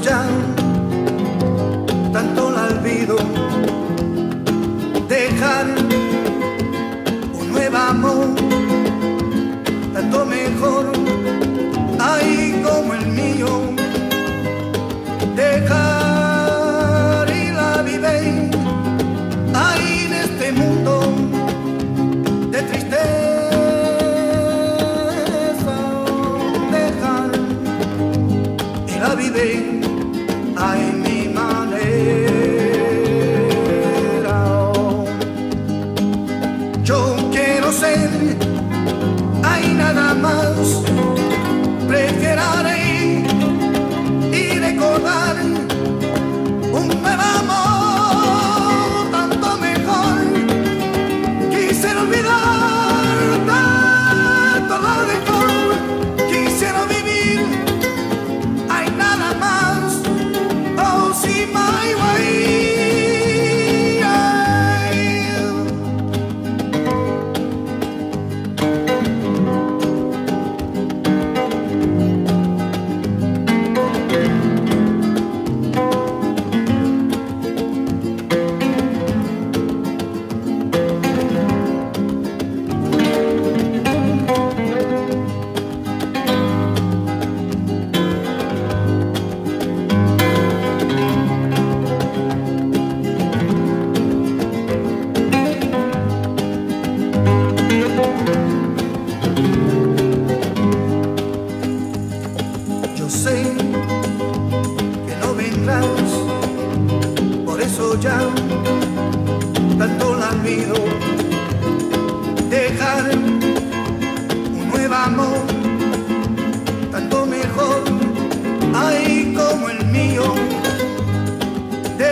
down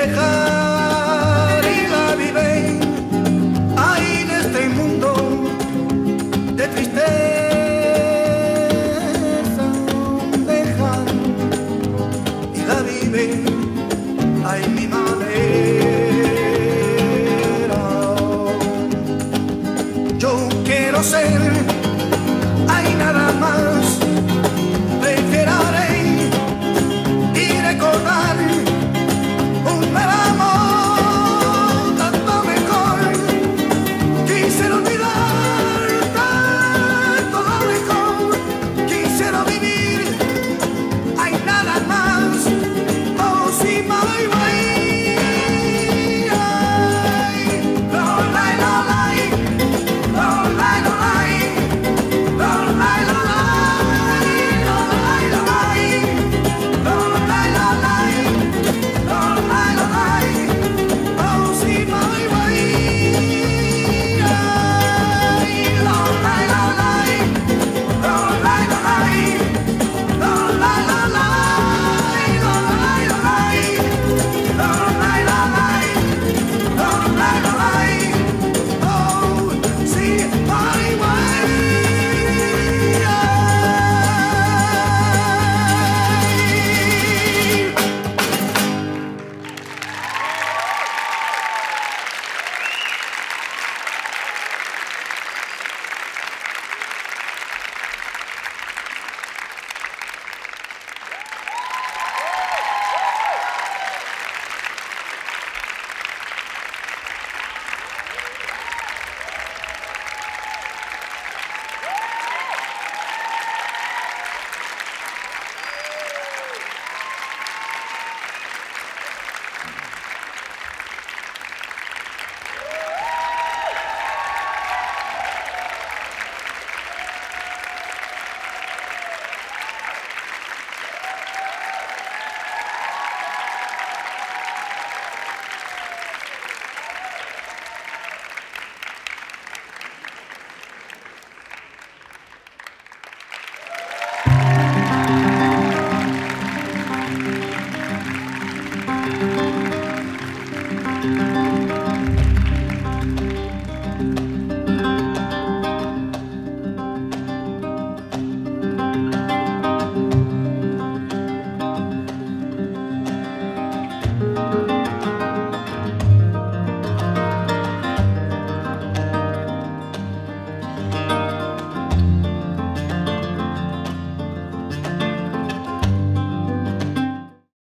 dejar y la viven ahí en este mundo de tristeza dejar y la viven ahí mi madera. Yo quiero ser hay nada más